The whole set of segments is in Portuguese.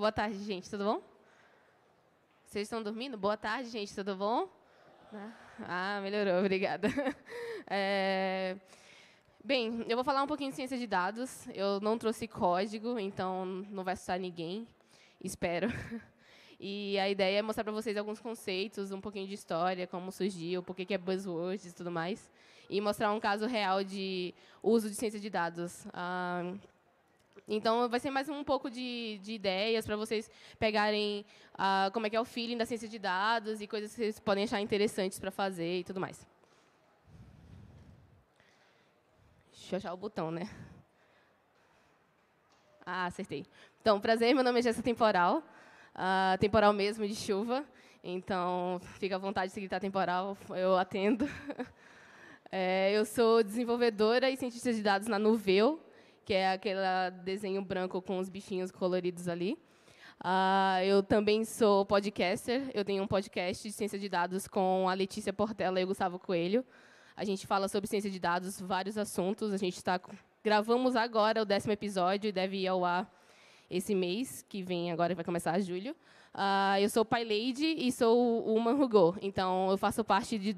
Boa tarde, gente. Tudo bom? Vocês estão dormindo? Boa tarde, gente. Tudo bom? Ah, melhorou. Obrigada. É... Bem, eu vou falar um pouquinho de ciência de dados. Eu não trouxe código, então não vai assustar ninguém. Espero. E a ideia é mostrar para vocês alguns conceitos, um pouquinho de história, como surgiu, por que é buzzwords e tudo mais. E mostrar um caso real de uso de ciência de dados. Ah, então, vai ser mais um pouco de, de ideias para vocês pegarem uh, como é que é o feeling da ciência de dados e coisas que vocês podem achar interessantes para fazer e tudo mais. Deixa eu achar o botão, né? Ah, acertei. Então, prazer, meu nome é Jéssica Temporal, uh, temporal mesmo de chuva. Então, fica à vontade de gritar temporal, eu atendo. É, eu sou desenvolvedora e cientista de dados na Nuveu, que é aquele desenho branco com os bichinhos coloridos ali. Uh, eu também sou podcaster, eu tenho um podcast de ciência de dados com a Letícia Portela e o Gustavo Coelho. A gente fala sobre ciência de dados, vários assuntos. A gente está gravamos agora o décimo episódio e deve ir ao ar esse mês, que vem agora, vai começar julho. Uh, eu sou Pai Lady e sou o Human então eu faço parte de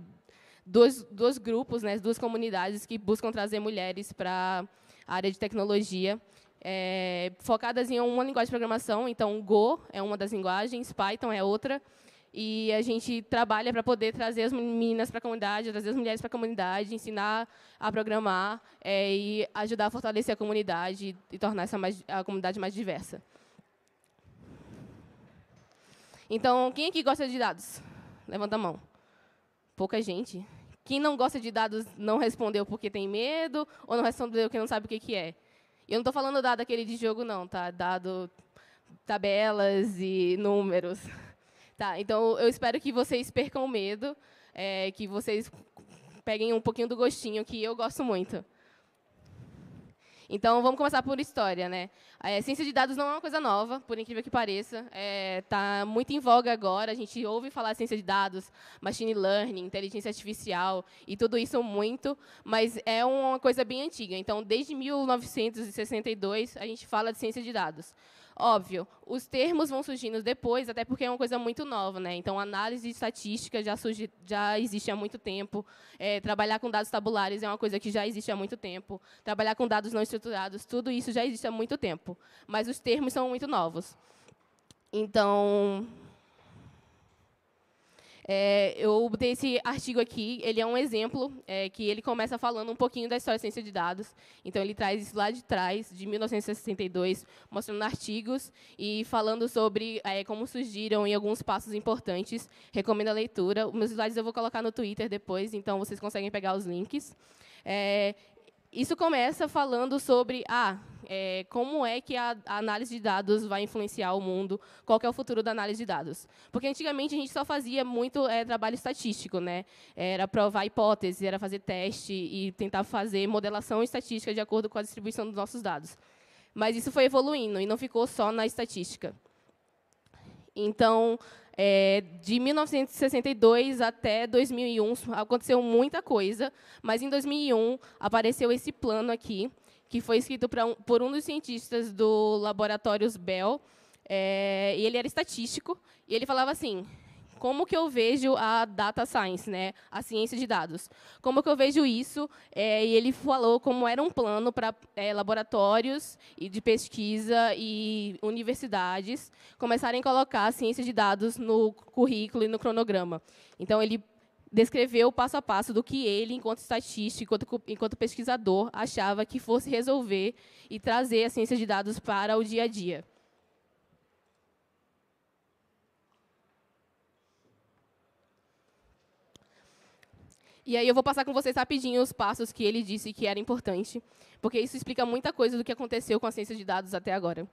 dois, dois grupos, né, duas comunidades que buscam trazer mulheres para área de tecnologia, é, focadas em uma linguagem de programação. Então, Go é uma das linguagens, Python é outra. E a gente trabalha para poder trazer as meninas para a comunidade, trazer as mulheres para a comunidade, ensinar a programar é, e ajudar a fortalecer a comunidade e tornar essa mais, a comunidade mais diversa. Então, quem aqui gosta de dados? Levanta a mão. Pouca gente. Quem não gosta de dados não respondeu porque tem medo ou não respondeu porque não sabe o que, que é. Eu não estou falando dado aquele de jogo, não, tá? Dado tabelas e números. Tá, então, eu espero que vocês percam o medo, é, que vocês peguem um pouquinho do gostinho, que eu gosto muito. Então, vamos começar por história. Né? A ciência de dados não é uma coisa nova, por incrível que pareça. Está é, tá muito em voga agora. A gente ouve falar ciência de dados, machine learning, inteligência artificial e tudo isso muito, mas é uma coisa bem antiga. Então, desde 1962, a gente fala de ciência de dados. Óbvio, os termos vão surgindo depois, até porque é uma coisa muito nova. Né? Então, análise estatística já, surge, já existe há muito tempo. É, trabalhar com dados tabulares é uma coisa que já existe há muito tempo. Trabalhar com dados não estruturados, tudo isso já existe há muito tempo. Mas os termos são muito novos. Então, é, eu botei esse artigo aqui, ele é um exemplo é, que ele começa falando um pouquinho da história da ciência de dados. Então, ele traz isso lá de trás, de 1962, mostrando artigos e falando sobre é, como surgiram em alguns passos importantes. Recomendo a leitura. Os meus slides eu vou colocar no Twitter depois, então vocês conseguem pegar os links. É, isso começa falando sobre ah, é, como é que a, a, análise de dados vai influenciar o mundo, qual é o futuro da análise de dados. Porque antigamente a gente só fazia muito é, trabalho estatístico, né? era provar hipótese, era fazer teste e tentar fazer modelação estatística de acordo com a distribuição dos nossos dados. Mas isso foi evoluindo e não ficou só na estatística. Então, é, de 1962 até 2001 aconteceu muita coisa, mas em 2001 apareceu esse plano aqui, que foi escrito um, por um dos cientistas do Laboratórios Bell, é, e ele era estatístico, e ele falava assim, como que eu vejo a data science, né, a ciência de dados. Como que eu vejo isso? É, e ele falou como era um plano para é, laboratórios e de pesquisa e universidades começarem a colocar a ciência de dados no currículo e no cronograma. Então, ele descreveu o passo a passo do que ele, enquanto estatístico, enquanto, enquanto pesquisador, achava que fosse resolver e trazer a ciência de dados para o dia a dia. E aí eu vou passar com vocês rapidinho os passos que ele disse que era importante, porque isso explica muita coisa do que aconteceu com a ciência de dados até agora.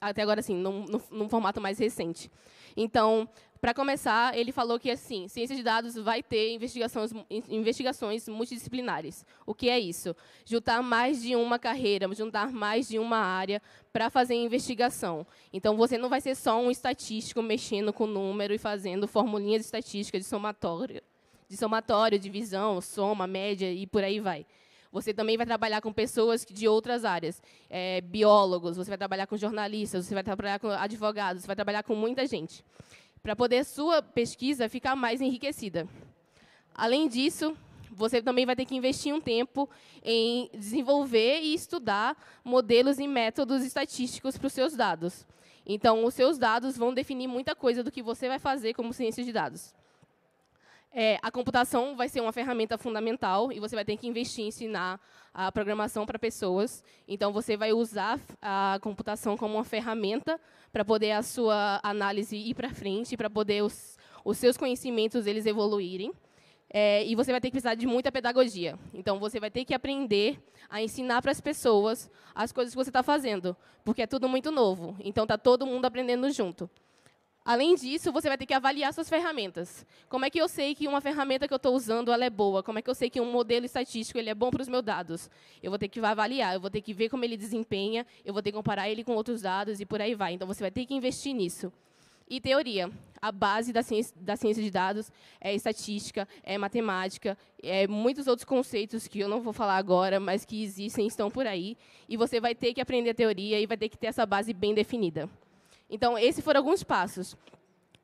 Até agora, sim, num, num formato mais recente. Então, para começar, ele falou que assim, ciência de dados vai ter investigações, investigações multidisciplinares. O que é isso? Juntar mais de uma carreira, juntar mais de uma área para fazer investigação. Então, você não vai ser só um estatístico mexendo com número e fazendo formulinhas estatísticas de somatório, de somatório, divisão, soma, média e por aí vai. Você também vai trabalhar com pessoas de outras áreas, é, biólogos, você vai trabalhar com jornalistas, você vai trabalhar com advogados, você vai trabalhar com muita gente, para poder sua pesquisa ficar mais enriquecida. Além disso, você também vai ter que investir um tempo em desenvolver e estudar modelos e métodos estatísticos para os seus dados. Então, os seus dados vão definir muita coisa do que você vai fazer como ciência de dados. É, a computação vai ser uma ferramenta fundamental e você vai ter que investir em ensinar a programação para pessoas. Então, você vai usar a computação como uma ferramenta para poder a sua análise ir para frente, para poder os, os seus conhecimentos eles evoluírem. É, e você vai ter que precisar de muita pedagogia. Então, você vai ter que aprender a ensinar para as pessoas as coisas que você está fazendo, porque é tudo muito novo. Então, está todo mundo aprendendo junto. Além disso, você vai ter que avaliar suas ferramentas. Como é que eu sei que uma ferramenta que eu estou usando ela é boa? Como é que eu sei que um modelo estatístico ele é bom para os meus dados? Eu vou ter que avaliar, eu vou ter que ver como ele desempenha, eu vou ter que comparar ele com outros dados e por aí vai. Então, você vai ter que investir nisso. E teoria. A base da ciência, da ciência de dados é estatística, é matemática, é muitos outros conceitos que eu não vou falar agora, mas que existem, estão por aí. E você vai ter que aprender a teoria e vai ter que ter essa base bem definida. Então, esses foram alguns passos.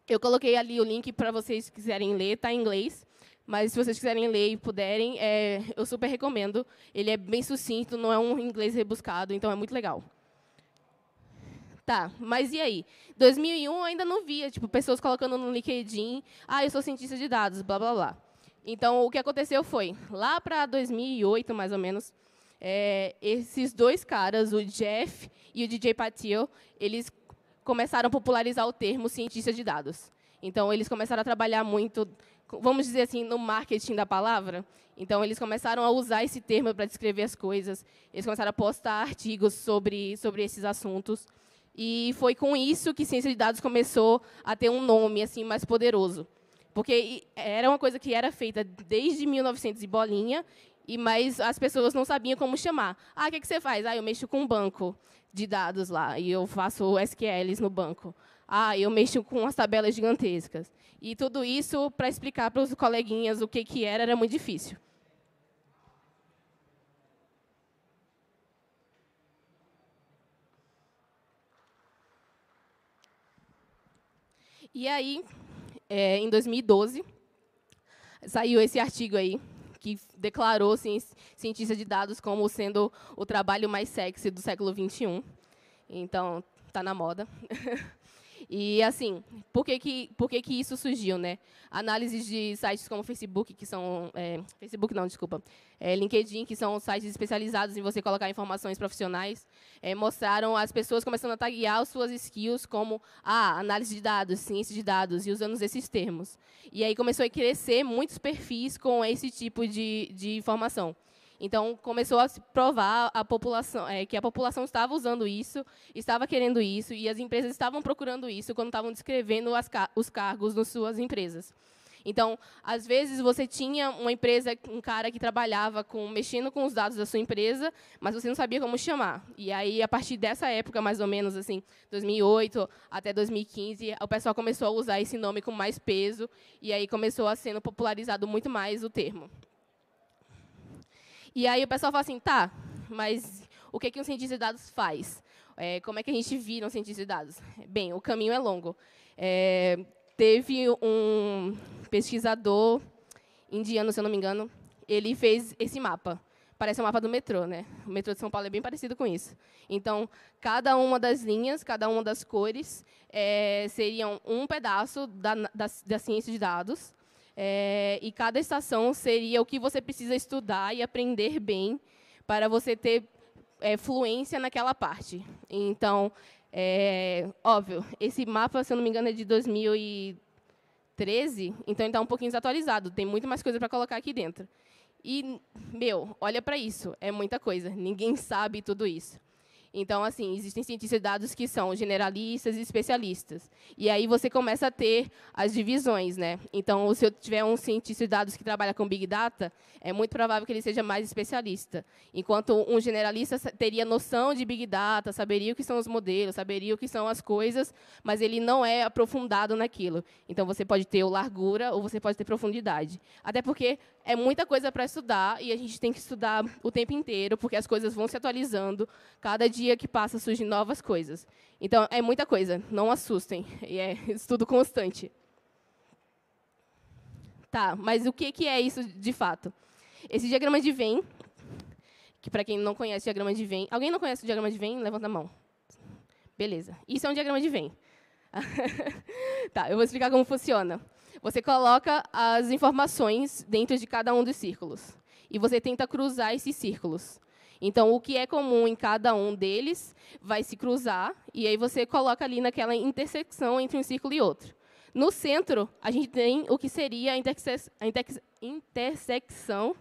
Eu coloquei ali o link para vocês quiserem ler, está em inglês. Mas se vocês quiserem ler e puderem, é, eu super recomendo. Ele é bem sucinto, não é um inglês rebuscado, então é muito legal. Tá, mas e aí? 2001 eu ainda não via, tipo, pessoas colocando no LinkedIn, ah, eu sou cientista de dados, blá, blá, blá. Então, o que aconteceu foi, lá para 2008, mais ou menos, é, esses dois caras, o Jeff e o DJ Patil, eles começaram a popularizar o termo cientista de dados. Então, eles começaram a trabalhar muito, vamos dizer assim, no marketing da palavra. Então, eles começaram a usar esse termo para descrever as coisas. Eles começaram a postar artigos sobre, sobre esses assuntos. E foi com isso que ciência de dados começou a ter um nome assim mais poderoso. Porque era uma coisa que era feita desde 1900 e bolinha, e mas as pessoas não sabiam como chamar. Ah, o que, que você faz? Ah, eu mexo com um banco de dados lá, e eu faço SQLs no banco. Ah, eu mexo com as tabelas gigantescas. E tudo isso, para explicar para os coleguinhas o que, que era, era muito difícil. E aí, é, em 2012, saiu esse artigo aí, que declarou cientista de dados como sendo o trabalho mais sexy do século XXI. Então, está na moda. E, assim, por que, que, por que, que isso surgiu? Né? Análises de sites como Facebook, que são... É, Facebook não, desculpa. É, LinkedIn, que são sites especializados em você colocar informações profissionais, é, mostraram as pessoas começando a taguear suas skills como ah, análise de dados, ciência de dados, e usando esses termos. E aí começou a crescer muitos perfis com esse tipo de, de informação. Então, começou a se provar a população, é, que a população estava usando isso, estava querendo isso, e as empresas estavam procurando isso quando estavam descrevendo os cargos nas suas empresas. Então, às vezes você tinha uma empresa, um cara que trabalhava com mexendo com os dados da sua empresa, mas você não sabia como chamar. E aí, a partir dessa época, mais ou menos assim, 2008 até 2015, o pessoal começou a usar esse nome com mais peso e aí começou a sendo popularizado muito mais o termo. E aí o pessoal fala assim, tá, mas o que, que um cientista de dados faz? É, como é que a gente vira um cientista de dados? Bem, o caminho é longo. É, teve um pesquisador indiano, se eu não me engano, ele fez esse mapa. Parece o um mapa do metrô, né? O metrô de São Paulo é bem parecido com isso. Então, cada uma das linhas, cada uma das cores, é, seriam um pedaço da, da, da ciência de dados, é, e cada estação seria o que você precisa estudar e aprender bem para você ter é, fluência naquela parte. Então, é, óbvio, esse mapa, se eu não me engano, é de 2013, então está um pouquinho desatualizado, tem muito mais coisa para colocar aqui dentro. E, meu, olha para isso, é muita coisa, ninguém sabe tudo isso. Então, assim, existem cientistas de dados que são generalistas e especialistas. E aí você começa a ter as divisões, né? Então, se eu tiver um cientista de dados que trabalha com Big Data, é muito provável que ele seja mais especialista. Enquanto um generalista teria noção de Big Data, saberia o que são os modelos, saberia o que são as coisas, mas ele não é aprofundado naquilo. Então, você pode ter largura ou você pode ter profundidade. Até porque é muita coisa para estudar e a gente tem que estudar o tempo inteiro, porque as coisas vão se atualizando. Cada dia que passa surgem novas coisas. Então, é muita coisa, não assustem. E é estudo constante. Tá, mas o que, é isso de fato? Esse diagrama de Venn, que para quem não conhece o diagrama de Venn... Alguém não conhece o diagrama de Venn? Levanta a mão. Beleza. Isso é um diagrama de Venn. tá, eu vou explicar como funciona. Você coloca as informações dentro de cada um dos círculos. E você tenta cruzar esses círculos. Então, o que é comum em cada um deles vai se cruzar, e aí você coloca ali naquela intersecção entre um círculo e outro. No centro, a gente tem o que seria a, interse a intersecção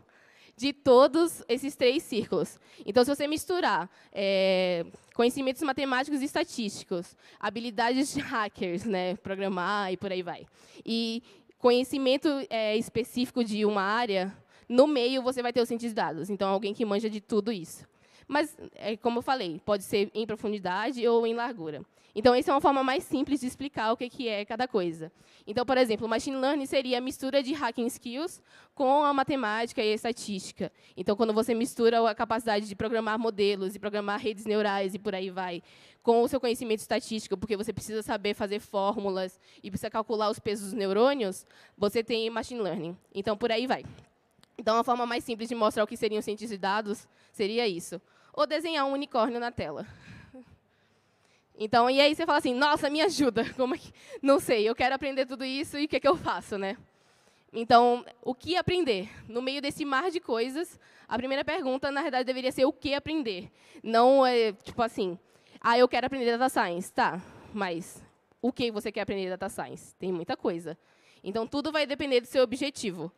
de todos esses três círculos. Então, se você misturar é, conhecimentos matemáticos e estatísticos, habilidades de hackers, né, programar e por aí vai, e conhecimento é, específico de uma área, no meio você vai ter o cientista de dados. Então, alguém que manja de tudo isso. Mas, é, como eu falei, pode ser em profundidade ou em largura. Então, essa é uma forma mais simples de explicar o que é cada coisa. Então, por exemplo, machine learning seria a mistura de hacking skills com a matemática e a estatística. Então, quando você mistura a capacidade de programar modelos e programar redes neurais e por aí vai, com o seu conhecimento estatístico, porque você precisa saber fazer fórmulas e precisa calcular os pesos dos neurônios, você tem machine learning. Então, por aí vai. Então, a forma mais simples de mostrar o que seriam cientistas de dados seria isso. Ou desenhar um unicórnio na tela. Então, e aí você fala assim, nossa, me ajuda. Como é que... Não sei, eu quero aprender tudo isso e o que, é que eu faço, né? Então, o que aprender? No meio desse mar de coisas, a primeira pergunta, na verdade, deveria ser o que aprender. Não é, tipo assim, ah, eu quero aprender Data Science. Tá, mas o que você quer aprender Data Science? Tem muita coisa. Então, tudo vai depender do seu objetivo.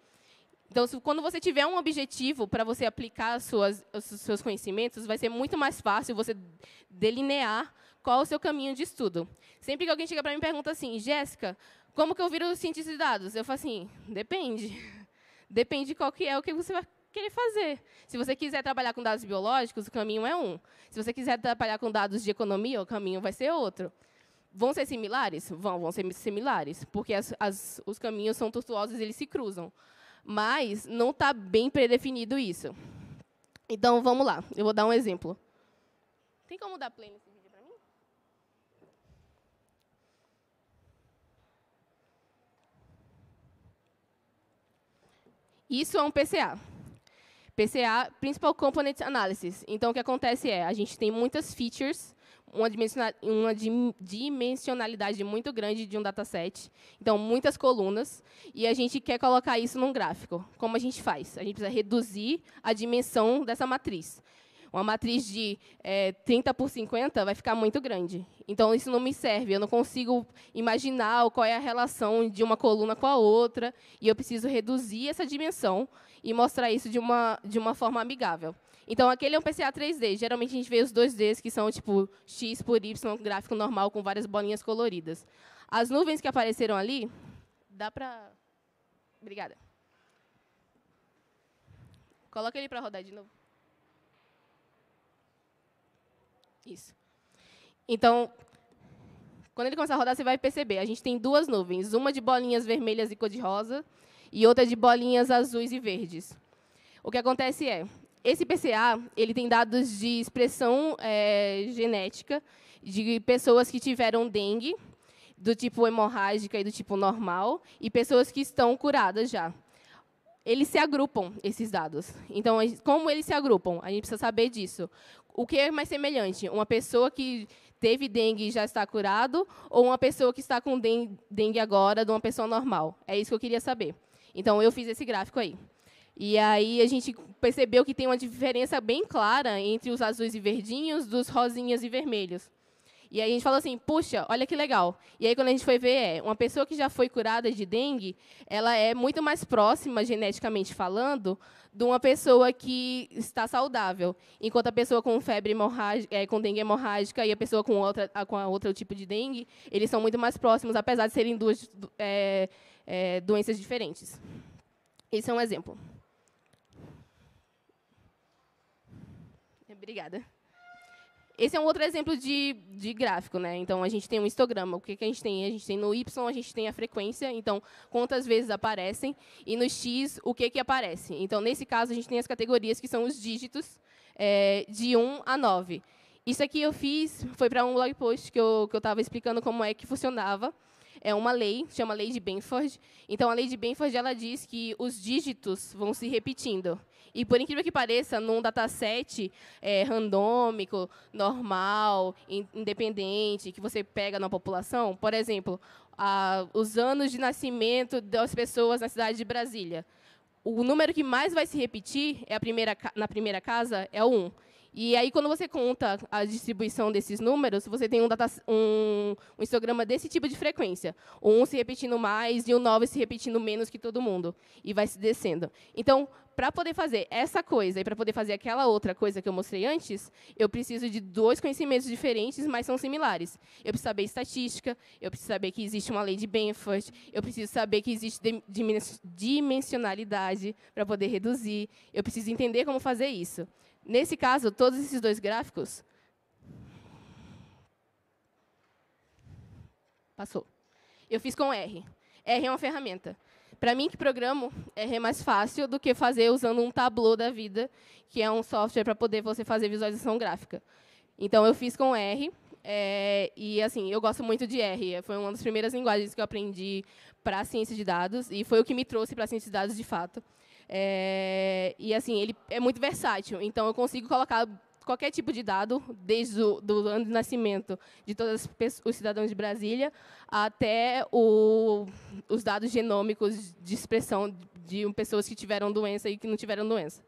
Então, se, quando você tiver um objetivo para você aplicar suas, os seus conhecimentos, vai ser muito mais fácil você delinear qual o seu caminho de estudo. Sempre que alguém chega para mim e pergunta assim, Jéssica, como que eu viro cientista de dados? Eu falo assim, depende. Depende de qual que é o que você vai querer fazer. Se você quiser trabalhar com dados biológicos, o caminho é um. Se você quiser trabalhar com dados de economia, o caminho vai ser outro. Vão ser similares? Vão, vão ser similares, porque as, as, os caminhos são tortuosos eles se cruzam. Mas não está bem predefinido isso. Então, vamos lá. Eu vou dar um exemplo. Tem como dar play nesse Isso é um PCA. PCA, Principal Component Analysis. Então, o que acontece é, a gente tem muitas features, uma, uma dimensionalidade muito grande de um dataset, então, muitas colunas, e a gente quer colocar isso num gráfico. Como a gente faz? A gente precisa reduzir a dimensão dessa matriz. Uma matriz de é, 30 por 50 vai ficar muito grande. Então, isso não me serve. Eu não consigo imaginar qual é a relação de uma coluna com a outra. E eu preciso reduzir essa dimensão e mostrar isso de uma, de uma forma amigável. Então, aquele é um PCA 3D. Geralmente, a gente vê os 2Ds, que são tipo X por Y, gráfico normal, com várias bolinhas coloridas. As nuvens que apareceram ali, dá para... Obrigada. Coloca ele para rodar de novo. Isso. Então, quando ele começar a rodar, você vai perceber. A gente tem duas nuvens, uma de bolinhas vermelhas e cor-de-rosa e outra de bolinhas azuis e verdes. O que acontece é, esse PCA ele tem dados de expressão é, genética de pessoas que tiveram dengue, do tipo hemorrágica e do tipo normal, e pessoas que estão curadas já. Eles se agrupam, esses dados. Então, como eles se agrupam? A gente precisa saber disso o que é mais semelhante? Uma pessoa que teve dengue e já está curado, ou uma pessoa que está com dengue agora de uma pessoa normal? É isso que eu queria saber. Então, eu fiz esse gráfico aí. E aí a gente percebeu que tem uma diferença bem clara entre os azuis e verdinhos dos rosinhas e vermelhos. E aí a gente falou assim, puxa, olha que legal. E aí quando a gente foi ver, é, uma pessoa que já foi curada de dengue, ela é muito mais próxima, geneticamente falando, de uma pessoa que está saudável. Enquanto a pessoa com febre hemorrágica, é, com dengue hemorrágica e a pessoa com outra, com a outro tipo de dengue, eles são muito mais próximos, apesar de serem duas é, é, doenças diferentes. Esse é um exemplo. Obrigada. Esse é um outro exemplo de, de gráfico, né? Então a gente tem um histograma. O que, que a gente tem? A gente tem no Y, a gente tem a frequência. Então quantas vezes aparecem e no X o que que aparece. Então nesse caso a gente tem as categorias que são os dígitos é, de 1 a 9. Isso aqui eu fiz foi para um blog post que eu que eu estava explicando como é que funcionava. É uma lei, chama Lei de Benford. Então a Lei de Benford ela diz que os dígitos vão se repetindo. E, por incrível que pareça, num dataset é, randômico, normal, in, independente, que você pega na população, por exemplo, a, os anos de nascimento das pessoas na cidade de Brasília. O número que mais vai se repetir é a primeira, na primeira casa é o 1. E aí, quando você conta a distribuição desses números, você tem um, data, um, um histograma desse tipo de frequência. 1 se repetindo mais e o 9 se repetindo menos que todo mundo. E vai se descendo. Então, para poder fazer essa coisa e para poder fazer aquela outra coisa que eu mostrei antes, eu preciso de dois conhecimentos diferentes, mas são similares. Eu preciso saber estatística, eu preciso saber que existe uma lei de Benford, eu preciso saber que existe dimensionalidade para poder reduzir, eu preciso entender como fazer isso. Nesse caso, todos esses dois gráficos. Passou. Eu fiz com R. R é uma ferramenta. Para mim, que programo, R é mais fácil do que fazer usando um Tableau da vida, que é um software para poder você fazer visualização gráfica. Então, eu fiz com R. É, e, assim, eu gosto muito de R. Foi uma das primeiras linguagens que eu aprendi para a ciência de dados, e foi o que me trouxe para a ciência de dados, de fato. É, e assim, ele é muito versátil, então eu consigo colocar qualquer tipo de dado, desde o do ano de nascimento de todos os cidadãos de Brasília, até o, os dados genômicos de expressão de pessoas que tiveram doença e que não tiveram doença.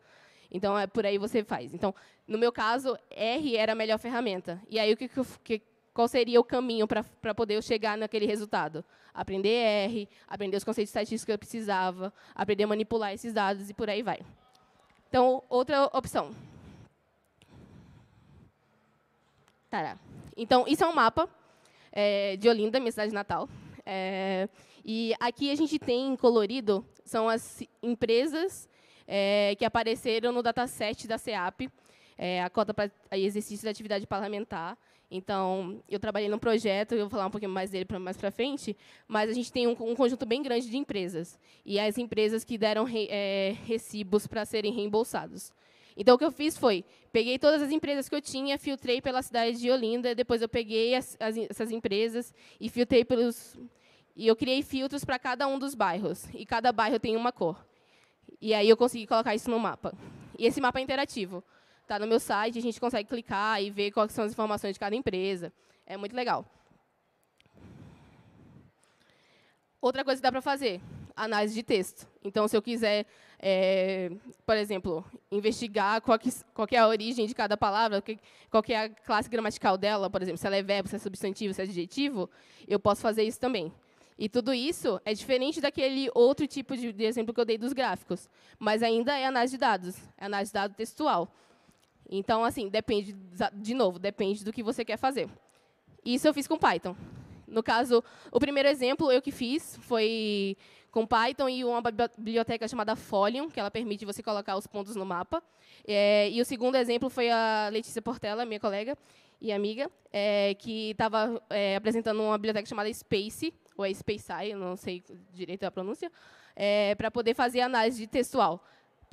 Então, é por aí você faz. Então, no meu caso, R era a melhor ferramenta. E aí, o que, que, qual seria o caminho para poder eu chegar naquele resultado? Aprender R, aprender os conceitos estatísticos que eu precisava, aprender a manipular esses dados e por aí vai. Então, outra opção. Tará. Então, isso é um mapa é, de Olinda, minha cidade natal. É, e aqui a gente tem colorido, são as empresas é, que apareceram no dataset da CEAP, é, a cota para exercício da atividade parlamentar. Então, eu trabalhei num projeto, eu vou falar um pouquinho mais dele mais para frente, mas a gente tem um, um, conjunto bem grande de empresas. E as empresas que deram re, é, recibos para serem reembolsados. Então, o que eu fiz foi, peguei todas as empresas que eu tinha, filtrei pela cidade de Olinda, depois eu peguei as, as, essas empresas e filtrei pelos... E eu criei filtros para cada um dos bairros. E cada bairro tem uma cor. E aí eu consegui colocar isso no mapa. E esse mapa é interativo. Está no meu site, a gente consegue clicar e ver quais são as informações de cada empresa. É muito legal. Outra coisa que dá para fazer, análise de texto. Então, se eu quiser, é, por exemplo, investigar qual, que, qual que é a origem de cada palavra, qual que é a classe gramatical dela, por exemplo, se ela é verbo, se é substantivo, se é adjetivo, eu posso fazer isso também. E tudo isso é diferente daquele outro tipo de, de exemplo que eu dei dos gráficos, mas ainda é análise de dados, é análise de dados textual. Então, assim, depende, de novo, depende do que você quer fazer. Isso eu fiz com Python. No caso, o primeiro exemplo eu que fiz foi com Python e uma biblioteca chamada Folium, que ela permite você colocar os pontos no mapa. É, e o segundo exemplo foi a Letícia Portela, minha colega e amiga, é, que estava é, apresentando uma biblioteca chamada Space, ou é SpaceI, não sei direito a pronúncia, é, para poder fazer análise textual.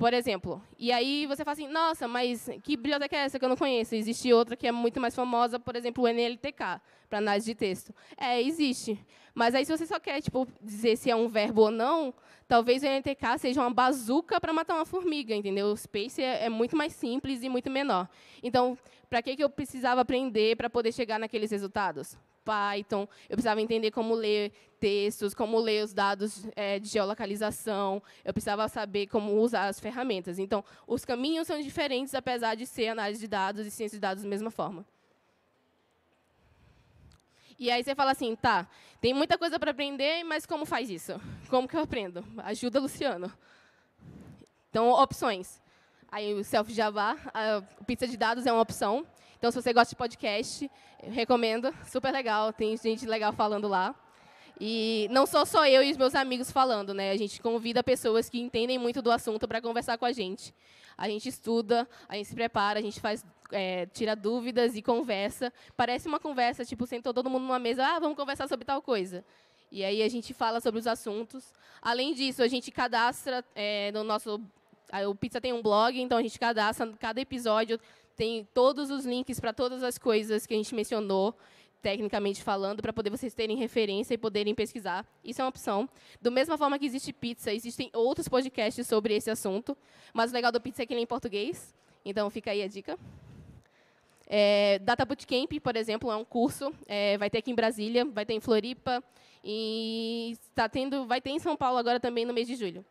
Por exemplo, e aí você fala assim, nossa, mas que biblioteca é essa que eu não conheço? Existe outra que é muito mais famosa, por exemplo, o NLTK, para análise de texto. É, existe. Mas aí, se você só quer tipo, dizer se é um verbo ou não, talvez o NLTK seja uma bazuca para matar uma formiga, entendeu? O Space é, é muito mais simples e muito menor. Então, para que, que eu precisava aprender para poder chegar naqueles resultados? Python, eu precisava entender como ler textos, como ler os dados é, de geolocalização, eu precisava saber como usar as ferramentas. Então, os caminhos são diferentes, apesar de ser análise de dados e ciência de dados da mesma forma. E aí você fala assim, tá, tem muita coisa para aprender, mas como faz isso? Como que eu aprendo? Ajuda, Luciano. Então, opções. Aí o Self Java, a pizza de dados é uma opção. Então, se você gosta de podcast, recomendo, super legal, tem gente legal falando lá. E não sou só eu e os meus amigos falando, né? A gente convida pessoas que entendem muito do assunto para conversar com a gente. A gente estuda, a gente se prepara, a gente faz, é, tira dúvidas e conversa. Parece uma conversa, tipo, sentou todo mundo numa mesa, ah, vamos conversar sobre tal coisa. E aí a gente fala sobre os assuntos. Além disso, a gente cadastra é, no nosso... O Pizza tem um blog, então a gente cadastra cada episódio, tem todos os links para todas as coisas que a gente mencionou tecnicamente falando, para poder vocês terem referência e poderem pesquisar. Isso é uma opção. Do mesma forma que existe pizza, existem outros podcasts sobre esse assunto, mas o legal do pizza é que ele é em português, então fica aí a dica. É, Data Bootcamp, por exemplo, é um curso, é, vai ter aqui em Brasília, vai ter em Floripa, e está tendo, vai ter em São Paulo agora também no mês de julho.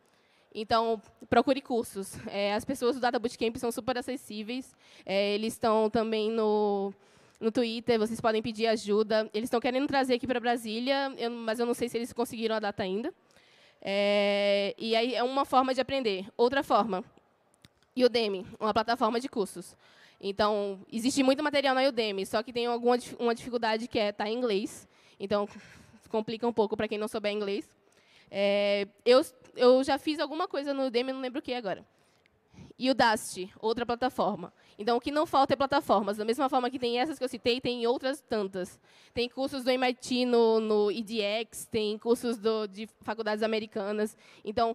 Então, procure cursos. É, as pessoas do Data Bootcamp são super acessíveis. É, eles estão também no no Twitter, vocês podem pedir ajuda. Eles estão querendo trazer aqui para Brasília, eu, mas eu não sei se eles conseguiram a data ainda. É, e aí é uma forma de aprender. Outra forma, Udemy, uma plataforma de cursos. Então, existe muito material na Udemy, só que tem alguma uma dificuldade que é estar tá em inglês. Então, complica um pouco para quem não souber inglês. É, eu, eu já fiz alguma coisa no Udemy, não lembro o que agora. E o Dast, outra plataforma. Então, o que não falta é plataformas. Da mesma forma que tem essas que eu citei, tem outras tantas. Tem cursos do MIT no, no EDX, tem cursos do, de faculdades americanas. Então,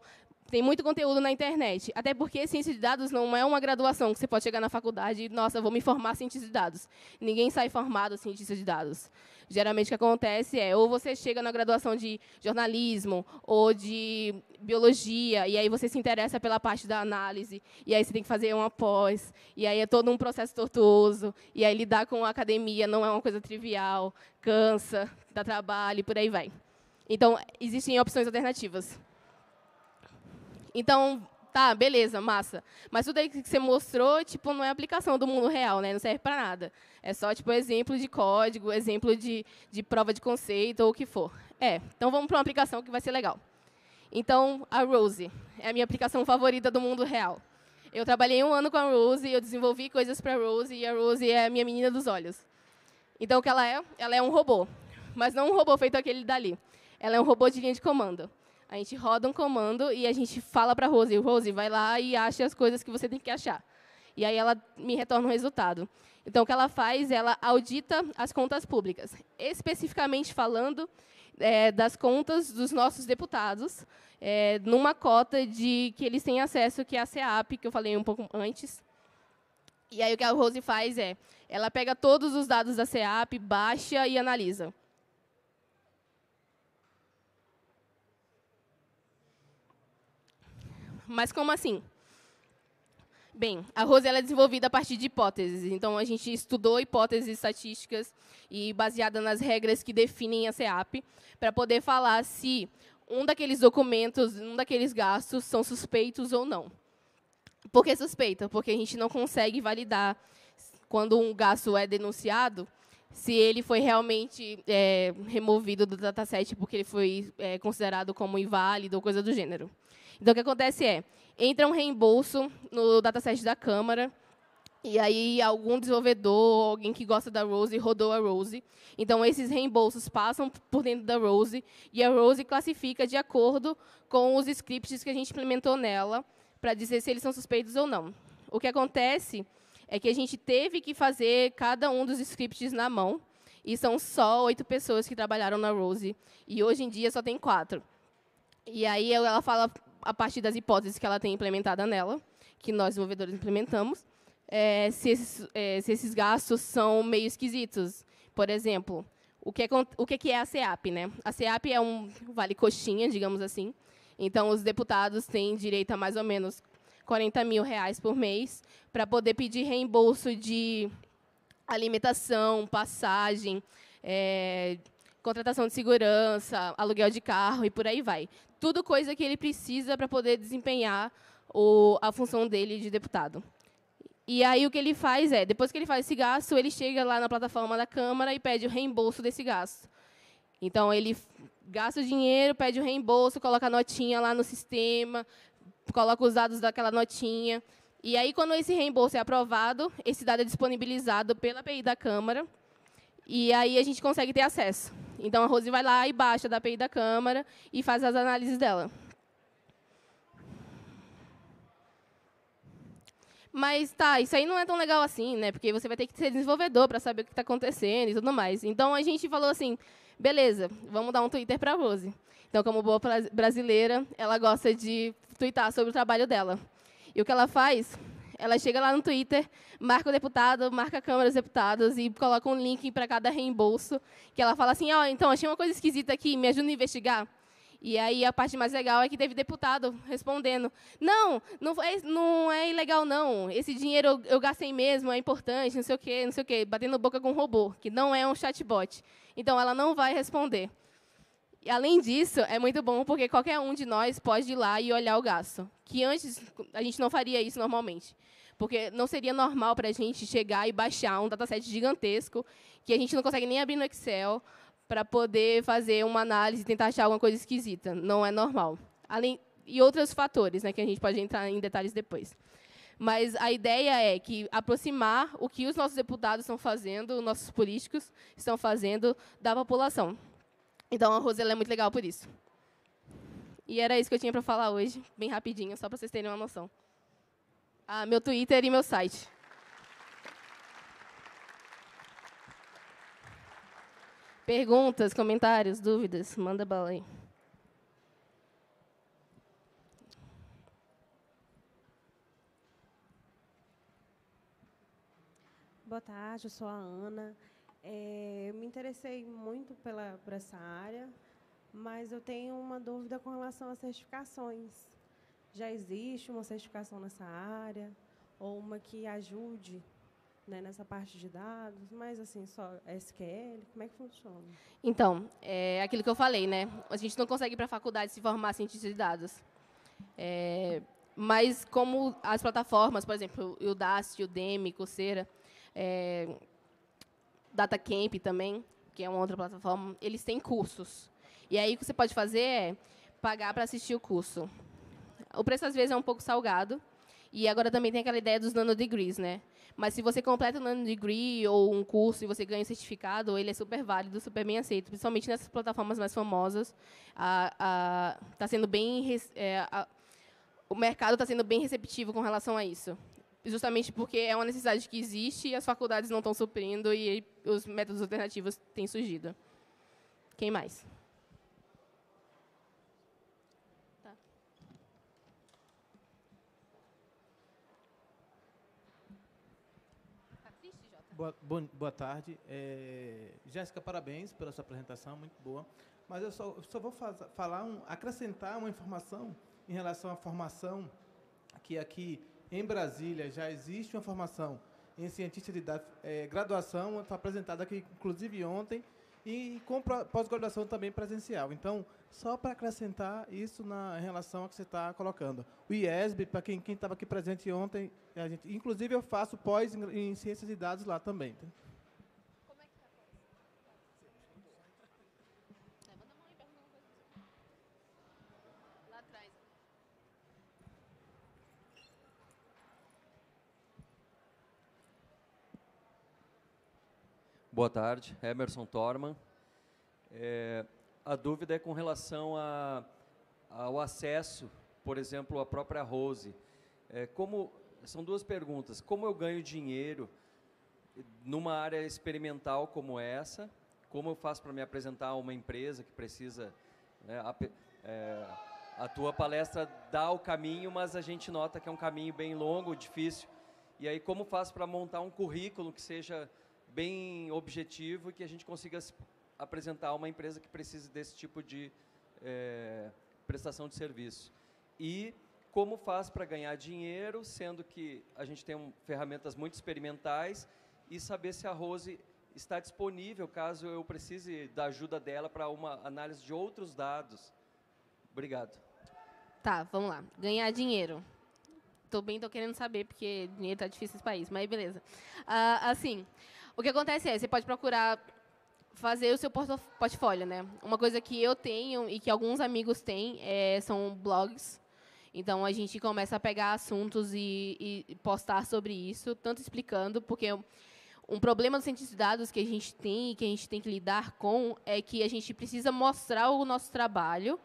tem muito conteúdo na internet. Até porque ciência de dados não é uma graduação que você pode chegar na faculdade e, nossa, vou me formar cientista de dados. Ninguém sai formado cientista de dados. Geralmente o que acontece é, ou você chega na graduação de jornalismo ou de biologia, e aí você se interessa pela parte da análise, e aí você tem que fazer uma pós, e aí é todo um processo tortuoso, e aí lidar com a academia não é uma coisa trivial, cansa, dá trabalho, e por aí vai. Então, existem opções alternativas. Então, Tá, beleza, massa. Mas tudo aí que você mostrou, tipo, não é aplicação do mundo real, né? Não serve para nada. É só, tipo, exemplo de código, exemplo de, de prova de conceito ou o que for. É, então vamos para uma aplicação que vai ser legal. Então, a Rose é a minha aplicação favorita do mundo real. Eu trabalhei um ano com a Rose, eu desenvolvi coisas para a Rose, e a Rose é a minha menina dos olhos. Então, o que ela é? Ela é um robô, mas não um robô feito aquele dali. Ela é um robô de linha de comando. A gente roda um comando e a gente fala para a Rose, Rose, vai lá e acha as coisas que você tem que achar. E aí ela me retorna um resultado. Então, o que ela faz, ela audita as contas públicas. Especificamente falando é, das contas dos nossos deputados, é, numa cota de que eles têm acesso, que é a CEAP, que eu falei um pouco antes. E aí o que a Rose faz é, ela pega todos os dados da CEAP, baixa e analisa. Mas como assim? Bem, a Rose é desenvolvida a partir de hipóteses. Então, a gente estudou hipóteses estatísticas e baseada nas regras que definem a CEAP, para poder falar se um daqueles documentos, um daqueles gastos são suspeitos ou não. Por que suspeita? Porque a gente não consegue validar quando um gasto é denunciado, se ele foi realmente é, removido do dataset porque ele foi é, considerado como inválido ou coisa do gênero. Então, o que acontece é, entra um reembolso no dataset da Câmara, e aí algum desenvolvedor, alguém que gosta da Rose, rodou a Rose. Então, esses reembolsos passam por dentro da Rose, e a Rose classifica de acordo com os scripts que a gente implementou nela, para dizer se eles são suspeitos ou não. O que acontece é que a gente teve que fazer cada um dos scripts na mão, e são só oito pessoas que trabalharam na Rose, e hoje em dia só tem quatro. E aí ela fala a partir das hipóteses que ela tem implementada nela, que nós desenvolvedores implementamos, é, se, esses, é, se, esses, gastos são meio esquisitos. Por exemplo, o que é, o que é a CEAP? Né? A CEAP é um vale-coxinha, digamos assim. Então, os deputados têm direito a mais ou menos 40 mil reais por mês para poder pedir reembolso de alimentação, passagem, é, contratação de segurança, aluguel de carro e por aí vai. Tudo coisa que ele precisa para poder desempenhar o, a função dele de deputado. E aí o que ele faz é, depois que ele faz esse gasto, ele chega lá na plataforma da Câmara e pede o reembolso desse gasto. Então ele gasta o dinheiro, pede o reembolso, coloca a notinha lá no sistema, coloca os dados daquela notinha. E aí, quando esse reembolso é aprovado, esse dado é disponibilizado pela API da Câmara, e aí a gente consegue ter acesso. Então, a Rose vai lá e baixa da API da Câmara e faz as análises dela. Mas tá, isso aí não é tão legal assim, né? Porque você vai ter que ser desenvolvedor para saber o que está acontecendo e tudo mais. Então a gente falou assim, beleza, vamos dar um Twitter para a Rose. Então, como boa brasileira, ela gosta de twittar sobre o trabalho dela. E o que ela faz? Ela chega lá no Twitter, marca o deputado, marca a Câmara dos Deputados e coloca um link para cada reembolso, que ela fala assim, ó, oh, então, achei uma coisa esquisita aqui, me ajuda a investigar. E aí a parte mais legal é que teve deputado respondendo, não, não é, não é ilegal, não, esse dinheiro eu, eu gastei mesmo, é importante, não sei o quê, não sei o quê, batendo boca com um robô, que não é um chatbot. Então, ela não vai responder. E, além disso, é muito bom porque qualquer um de nós pode ir lá e olhar o gasto, que antes a gente não faria isso normalmente. Porque não seria normal para a gente chegar e baixar um dataset gigantesco que a gente não consegue nem abrir no Excel para poder fazer uma análise e tentar achar alguma coisa esquisita. Não é normal. Além, e outros fatores, né, que a gente pode entrar em detalhes depois. Mas a ideia é que aproximar o que os nossos deputados estão fazendo, nossos políticos estão fazendo da população. Então, a Rosela é muito legal por isso. E era isso que eu tinha para falar hoje, bem rapidinho, só para vocês terem uma noção. Ah, meu Twitter e meu site. Perguntas, comentários, dúvidas, manda bala aí. Boa tarde, eu sou a Ana. É, eu me interessei muito pela, por essa área, mas eu tenho uma dúvida com relação às certificações. Já existe uma certificação nessa área, ou uma que ajude né, nessa parte de dados, mas assim, só SQL, como é que funciona? Então, é aquilo que eu falei, né? A gente não consegue ir para a faculdade se formar cientista de dados. É, mas como as plataformas, por exemplo, o Udacity, o Udemy, Coursera, é, DataCamp também, que é uma outra plataforma, eles têm cursos. E aí o que você pode fazer é pagar para assistir o curso. O preço, às vezes, é um pouco salgado. E agora também tem aquela ideia dos nanodegrees, né? Mas se você completa um nanodegree ou um curso e você ganha um certificado, ele é super válido, super bem aceito, principalmente nessas plataformas mais famosas. Está sendo bem... É, a, o mercado está sendo bem receptivo com relação a isso justamente porque é uma necessidade que existe e as faculdades não estão suprindo e os métodos alternativos têm surgido. Quem mais? Tá. Boa, boa tarde. É, Jéssica, parabéns pela sua apresentação, muito boa. Mas eu só, só vou faz, falar, um, acrescentar uma informação em relação à formação que aqui em Brasília já existe uma formação em cientista de é, graduação, foi apresentada aqui, inclusive ontem, e com pós-graduação também presencial. Então, só para acrescentar isso na relação ao que você está colocando. O IESB, para quem estava aqui presente ontem, a gente, inclusive eu faço pós em, em ciências de dados lá também. Tá? Boa tarde, Emerson Torman. É, a dúvida é com relação a, ao acesso, por exemplo, à própria Rose. É, como são duas perguntas: como eu ganho dinheiro numa área experimental como essa? Como eu faço para me apresentar a uma empresa que precisa? Né, a, é, a tua palestra dá o caminho, mas a gente nota que é um caminho bem longo, difícil. E aí, como faço para montar um currículo que seja bem objetivo e que a gente consiga apresentar uma empresa que precise desse tipo de é, prestação de serviço. E como faz para ganhar dinheiro, sendo que a gente tem um, ferramentas muito experimentais e saber se a Rose está disponível caso eu precise da ajuda dela para uma análise de outros dados. Obrigado. Tá, vamos lá. Ganhar dinheiro. estou querendo saber, porque dinheiro está difícil nesse país, mas beleza. Ah, assim, o que acontece é, você pode procurar fazer o seu portfólio, né? Uma coisa que eu tenho e que alguns amigos têm é, são blogs. Então, a gente começa a pegar assuntos e, e postar sobre isso, tanto explicando, porque um problema do cientista de dados que a gente tem e que a gente tem que lidar com é que a gente precisa mostrar o nosso trabalho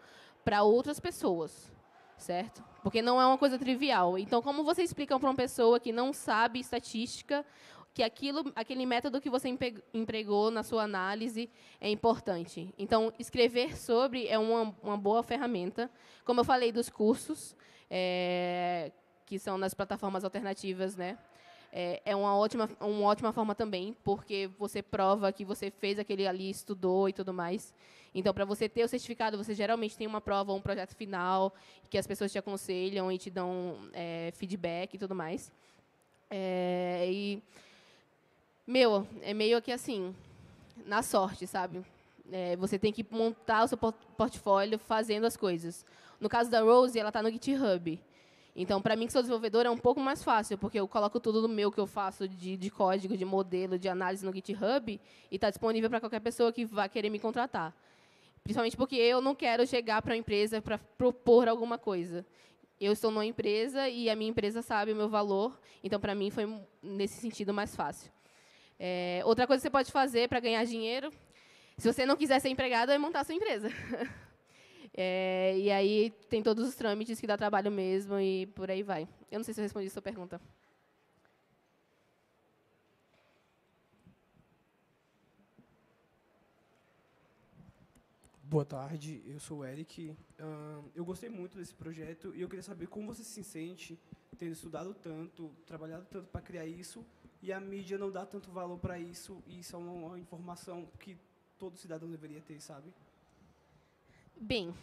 para outras pessoas, certo? Porque não é uma coisa trivial. Então, como você explica para uma pessoa que não sabe estatística que aquilo, aquele método que você empregou na sua análise é importante. Então, escrever sobre é uma, uma boa ferramenta. Como eu falei dos cursos, é, que são nas plataformas alternativas, né? É, é uma ótima, uma ótima forma também, porque você prova que você fez aquele ali, estudou e tudo mais. Então, para você ter o certificado, você geralmente tem uma prova um projeto final, que as pessoas te aconselham e te dão é, feedback e tudo mais. É, e meu, é meio que assim, na sorte, sabe? É, você tem que montar o seu portfólio fazendo as coisas. No caso da Rose, ela está no GitHub. Então, para mim, que sou desenvolvedora, é um pouco mais fácil, porque eu coloco tudo no meu que eu faço de, de código, de modelo, de análise no GitHub, e está disponível para qualquer pessoa que vá querer me contratar. Principalmente porque eu não quero chegar para a empresa para propor alguma coisa. Eu estou numa empresa e a minha empresa sabe o meu valor, então, para mim, foi, nesse sentido, mais fácil. É, outra coisa que você pode fazer para ganhar dinheiro, se você não quiser ser empregado, é montar sua empresa. é, e aí tem todos os trâmites que dá trabalho mesmo e por aí vai. Eu não sei se eu respondi a sua pergunta. Boa tarde, eu sou o Eric. Uh, eu gostei muito desse projeto e eu queria saber como você se sente tendo estudado tanto, trabalhado tanto para criar isso e a mídia não dá tanto valor para isso, e isso é uma, informação que todo cidadão deveria ter, sabe? Bem,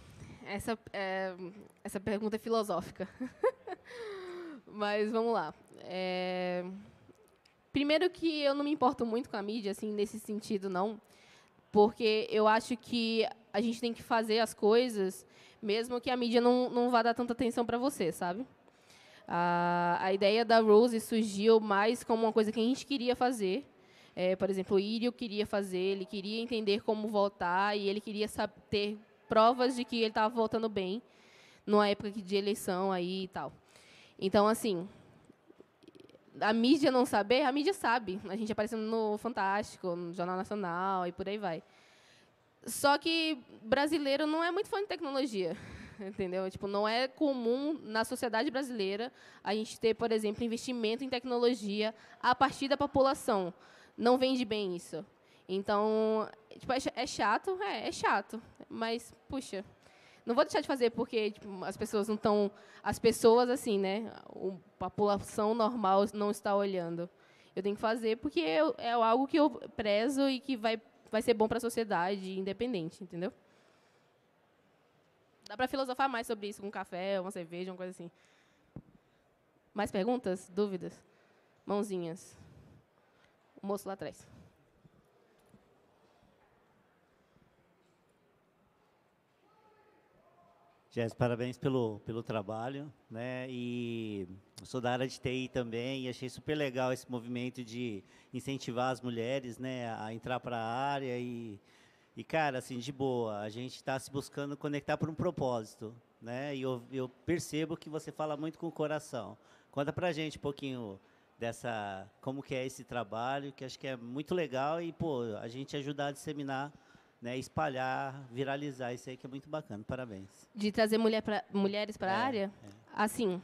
essa, é, essa pergunta é filosófica. Mas vamos lá. É, primeiro que eu não me importo muito com a mídia, assim, nesse sentido, não. Porque eu acho que a gente tem que fazer as coisas, mesmo que a mídia não, não vá dar tanta atenção para você, sabe? A, a ideia da Rose surgiu mais como uma coisa que a gente queria fazer. É, por exemplo, o Írio queria fazer, ele queria entender como votar e ele queria ter provas de que ele estava votando bem numa época de eleição aí e tal. Então, assim, a mídia não saber, a mídia sabe. A gente aparecendo no Fantástico, no Jornal Nacional e por aí vai. Só que brasileiro não é muito fã de tecnologia entendeu? Tipo, não é comum na sociedade brasileira a gente ter, por exemplo, investimento em tecnologia a partir da população. Não vende bem isso. Então, tipo, é, é chato, é, é chato, mas puxa, não vou deixar de fazer porque tipo, as pessoas não estão, as pessoas assim, né? A população normal não está olhando. Eu tenho que fazer porque é algo que eu prezo e que vai vai ser bom para a sociedade independente, entendeu? Dá para filosofar mais sobre isso com um café, uma cerveja, uma coisa assim. Mais perguntas? Dúvidas? Mãozinhas. O moço lá atrás. Jéssica, parabéns pelo, pelo trabalho, né? E sou da área de TI também e achei super legal esse movimento de incentivar as mulheres, né, a entrar para a área e e, cara, assim, de boa, a gente está se buscando conectar por um propósito, né? E eu, eu, percebo que você fala muito com o coração. Conta pra gente um pouquinho dessa, como que é esse trabalho, que acho que é muito legal e, pô, a gente ajudar a disseminar, né, espalhar, viralizar isso aí que é muito bacana. Parabéns. De trazer mulher pra, mulheres para a é, área? É. Assim,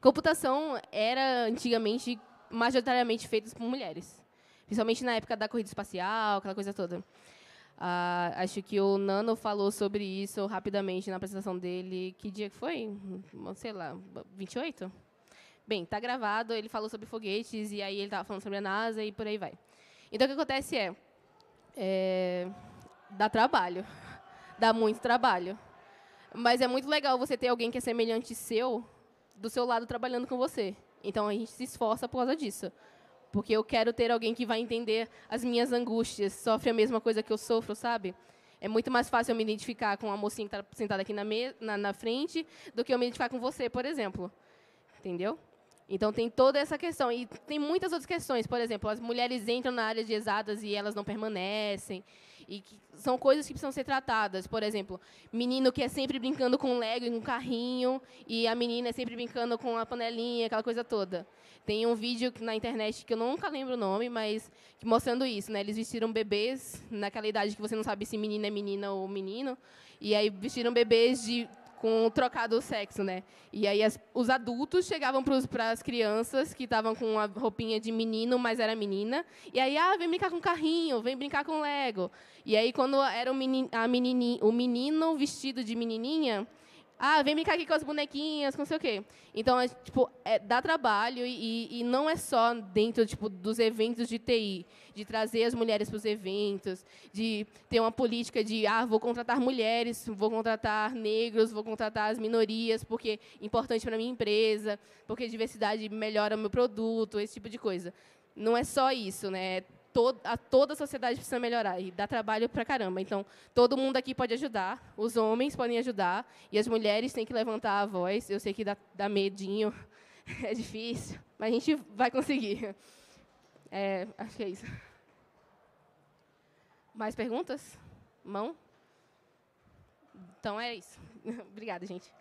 computação era antigamente majoritariamente feita por mulheres. Principalmente na época da corrida espacial, aquela coisa toda. Ah, acho que o Nano falou sobre isso rapidamente na apresentação dele. Que dia que foi? Sei lá, 28? Bem, está gravado, ele falou sobre foguetes, e aí ele estava falando sobre a NASA e por aí vai. Então, o que acontece é, é dá trabalho, dá muito trabalho. Mas é muito legal você ter alguém que é semelhante seu, do seu lado, trabalhando com você. Então, a gente se esforça por causa disso porque eu quero ter alguém que vai entender as minhas angústias, sofre a mesma coisa que eu sofro, sabe? É muito mais fácil eu me identificar com a mocinha que está sentada aqui na, na, na, frente do que eu me identificar com você, por exemplo. Entendeu? Então tem toda essa questão e tem muitas outras questões. Por exemplo, as mulheres entram na área de exatas e elas não permanecem e que são coisas que precisam ser tratadas. Por exemplo, menino que é sempre brincando com Lego e um carrinho e a menina é sempre brincando com a panelinha, aquela coisa toda. Tem um vídeo na internet que eu nunca lembro o nome, mas mostrando isso, né? Eles vestiram bebês naquela idade que você não sabe se menina é menina ou menino, e aí vestiram bebês de com trocado o sexo, né? E aí as, os adultos chegavam para as crianças que estavam com a roupinha de menino, mas era menina. E aí, ah, vem brincar com carrinho, vem brincar com Lego. E aí, quando era o, a menini, o menino vestido de menininha, ah, vem brincar aqui com as bonequinhas, não sei o quê. Então, é, tipo, é, dá trabalho e, e não é só dentro tipo, dos eventos de TI, de trazer as mulheres para os eventos, de ter uma política de, ah, vou contratar mulheres, vou contratar negros, vou contratar as minorias, porque é importante para a minha empresa, porque diversidade melhora o meu produto, esse tipo de coisa. Não é só isso, né? Todo, a, toda a sociedade precisa melhorar e dá trabalho para caramba. Então, todo mundo aqui pode ajudar, os homens podem ajudar e as mulheres têm que levantar a voz. Eu sei que dá, dá medinho, é difícil, mas a gente vai conseguir. É, acho que é isso. Mais perguntas? Mão? Então é isso. Obrigada, gente.